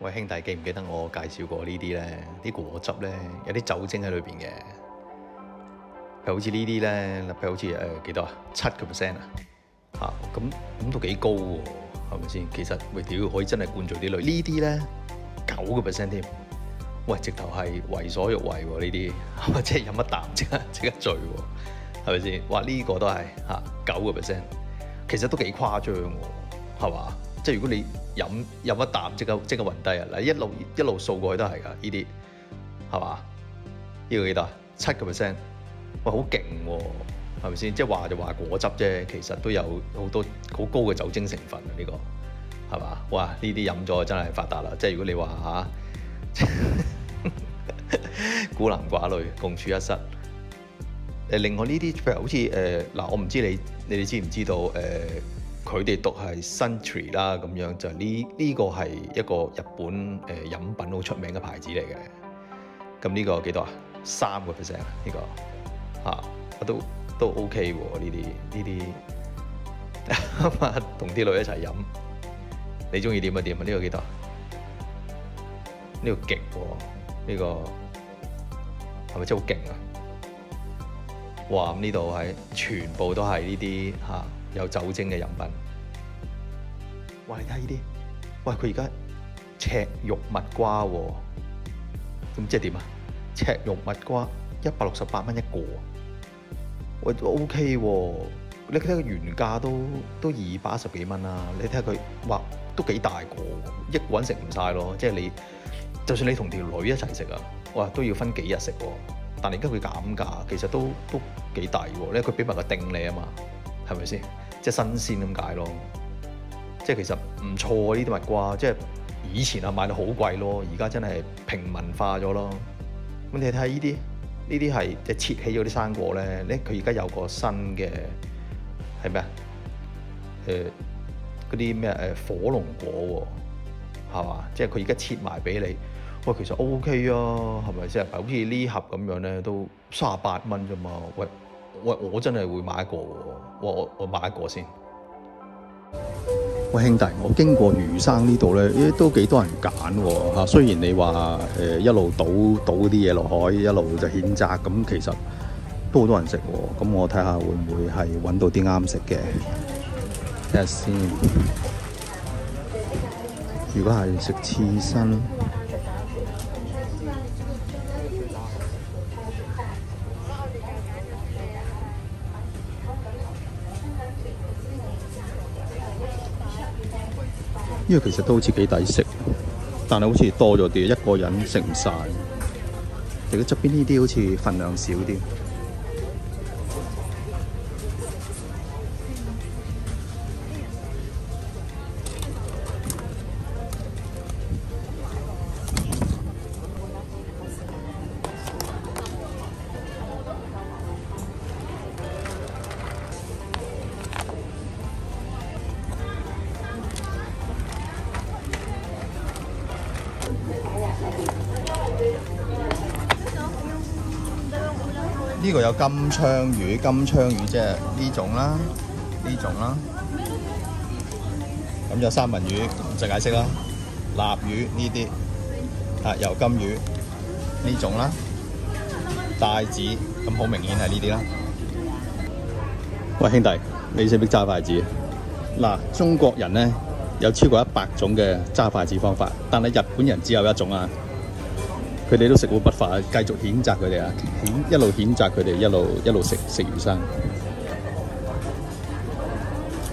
喂，兄弟，記唔記得我介紹過呢啲咧？啲果汁咧有啲酒精喺裏邊嘅，譬如好似呢啲咧，譬如好似誒幾多啊？七個 percent 啊，嚇咁咁都幾高喎，係咪先？其實喂屌可以真係灌醉啲女，呢啲咧九個 percent 添，喂直頭係為所欲為喎呢啲，係 咪即係飲一啖即刻 即刻醉喎？係咪先？哇呢、個都係嚇九個 percent，其實都幾誇張喎，係嘛？即係如果你飲飲一啖即刻即刻暈低啊！嗱，一路一路掃過去都係㗎，呢啲係嘛？呢、個幾多啊？七個 percent，喂，好勁喎，係咪先？即係話就話果汁啫，其實都有好多好高嘅酒精成分啊！呢、個係嘛？哇！呢啲飲咗真係發達啦！即係如果你話嚇，孤男寡女共處一室。誒，另外呢啲譬如好似誒嗱，我唔知你你哋知唔知道誒？佢哋讀係 Century 啦，咁樣就呢呢個係一個日本誒、呃、飲品好出名嘅牌子嚟嘅。咁呢個幾多啊？三個 percent？呢、個嚇、都都 OK 喎。呢啲呢啲 同啲女一齊飲，你中意點就點啊？呢、個幾多？呢、個極喎，呢、個係咪真係好勁啊？哇！咁呢度係全部都係呢啲嚇有酒精嘅飲品。哇！你睇下呢啲，喂佢而家赤肉蜜瓜喎、咁即係點啊？赤肉蜜瓜一百六十八蚊一個，喂都 OK 喎、你睇下原價都都二百十幾蚊啦。你睇下佢，哇都幾大個，一個人食唔晒咯。即係你，就算你同條女一齊食啊，哇都要分幾日食喎。但係而家佢減價，其實都都幾大喎。咧佢俾埋個定你啊嘛，係咪先？即係新鮮咁解咯。即係其實唔錯啊！呢啲蜜瓜，即係以前啊買到好貴咯，而家真係平民化咗咯。咁你睇下呢啲，呢啲係即係切起咗啲生果咧，咧佢而家有個新嘅係咩啊？誒嗰啲咩誒火龍果喎，係嘛？即係佢而家切埋俾你。喂，其實 O K 啊，係咪先？好似呢盒咁樣咧，都三十八蚊啫嘛。喂喂，我真係會買一個喎。我我我買一個先。喂，兄弟，我經過魚生呢度咧，都幾多人揀喎嚇。雖然你話誒、一路倒倒啲嘢落海，一路就譴責，咁其實都好多人食喎。咁我睇下會唔會係揾到啲啱食嘅？睇下先。如果係食刺身，因為其實都好似幾抵食，但係好似多咗啲，一個人食唔晒。而家側邊呢啲好似份量少啲。呢個有金槍魚，金槍魚即係呢種啦，呢種啦。咁有三文魚，唔使解釋啦。臘魚呢啲，啊油金魚呢種啦，帶子咁好明顯係呢啲啦。喂兄弟，你識唔識揸筷子？嗱，中國人咧有超過一百種嘅揸筷子方法，但係日本人只有一種啊。佢哋都食好不法，繼續譴責佢哋啊！譴一路譴責佢哋，一路一路食食魚生。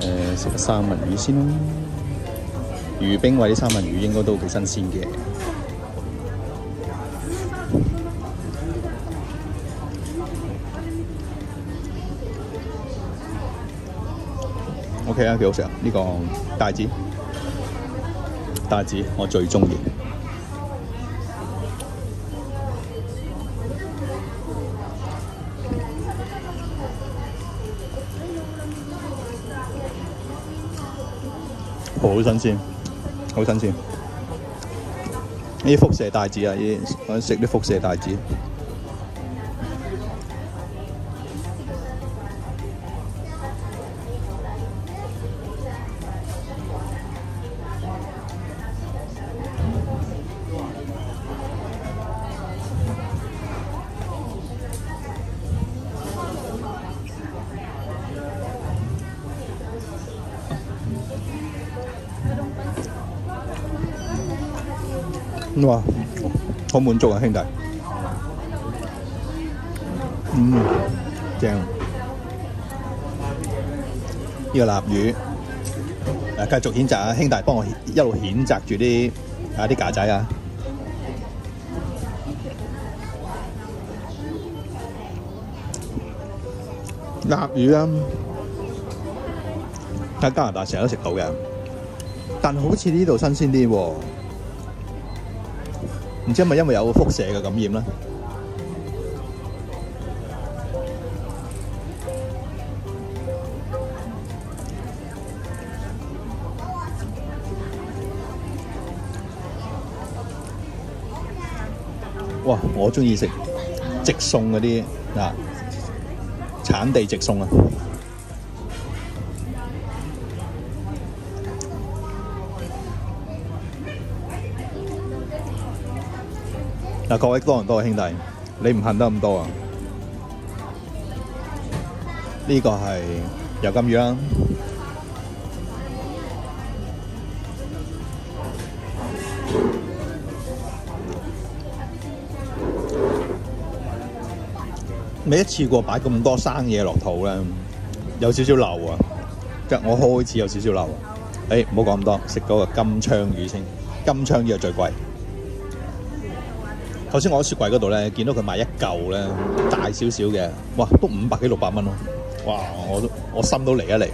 誒、食個三文魚先啦，魚冰位啲三文魚應該都幾新鮮嘅。OK 啊，幾好食啊！呢、個帶子，帶子我最中意。好新鮮，好新鮮。呢啲輻射帶子啊，呢啲我食啲輻射帶子。哇，好滿足啊，兄弟。嗯，正。呢、個臘魚，誒繼續譴責啊，兄弟幫我一路譴責住啲啊啲架仔啊。臘魚啊，喺加拿大成日都食到嘅，但好似呢度新鮮啲喎。唔知係咪因為有輻射嘅感染咧？哇！我中意食直送嗰啲啊，產地直送啊！嗱，各位多倫多嘅兄弟，你唔恨得咁多啊？呢、個係油金魚啦，每一次過擺咁多生嘢落肚咧，有少少漏啊！即係我開始有少少漏啊！誒，唔好講咁多，食嗰個金槍魚先，金槍魚係最貴。頭先我喺雪櫃嗰度咧，見到佢賣一嚿咧，大少少嘅，哇，都五百幾六百蚊咯！哇，我都我心都嚟一嚟。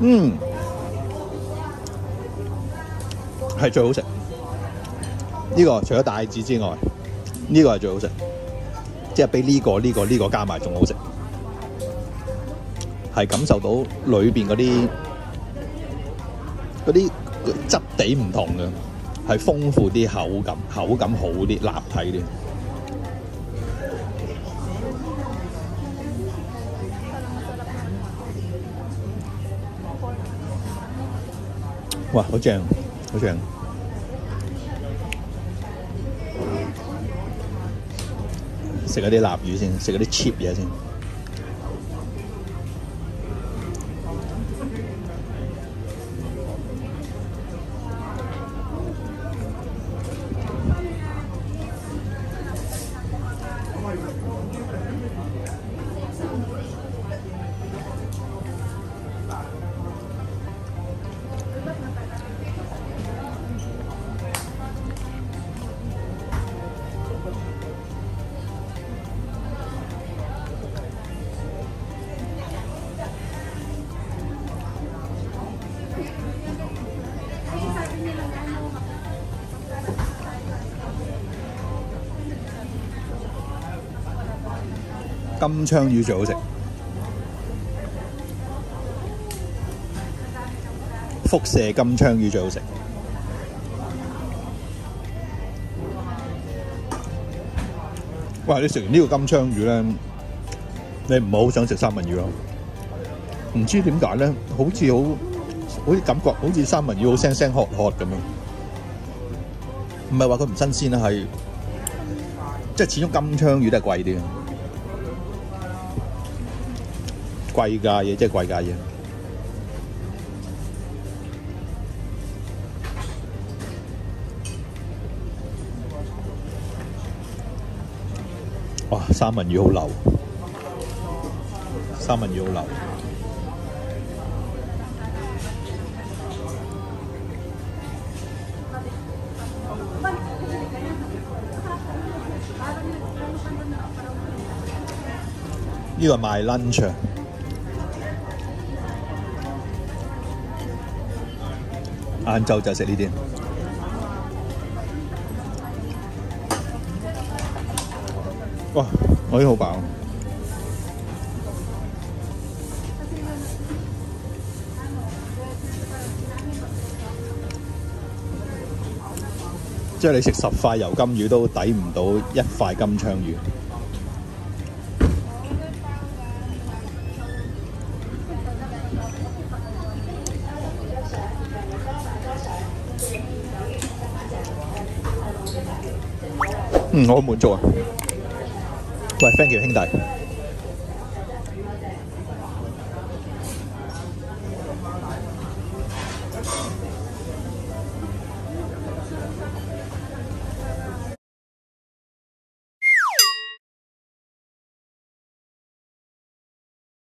嗯，係最好食。呢、個除咗帶子之外，呢、個係最好食，即係比呢、個呢、個呢、個加埋仲好食，係感受到裏邊嗰啲嗰啲質地唔同嘅，係豐富啲口感，口感好啲，立體啲。哇！好正，好正。食嗰啲臘魚先，食嗰啲 cheap 嘢先。金槍魚最好食，輻射金槍魚最好食。哇！你食完呢個金槍魚咧，你唔好想食三文魚咯？唔知點解咧，好似好好似感覺好似三文魚好聲聲喝喝咁樣。唔係話佢唔新鮮啦，係即係始終金槍魚都係貴啲。貴價嘢，即係貴價嘢。哇！三文魚好流，三文魚好流。呢個賣 lunch 晏晝就食呢啲。哇！我已經好飽。即係你食十塊油金魚都抵唔到一塊金槍魚。嗯，我好滿足啊！喂，thank you 兄弟。